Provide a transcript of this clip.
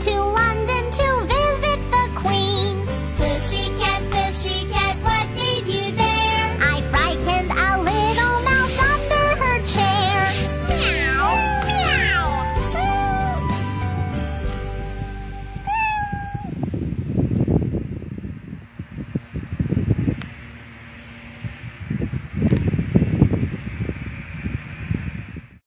until